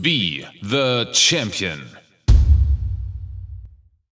Be the champion.